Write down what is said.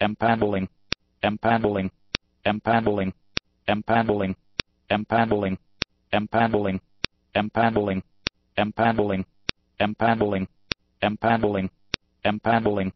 Empaneling. Empaneling. Empaneling. Empaneling. Empaneling. Empaneling. Empaneling. Empaneling. Empaneling. Empaneling. Empaneling.